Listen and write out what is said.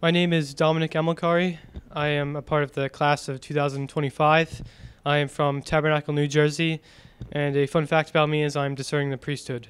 My name is Dominic Amilcare. I am a part of the class of 2025. I am from Tabernacle, New Jersey, and a fun fact about me is I'm discerning the priesthood.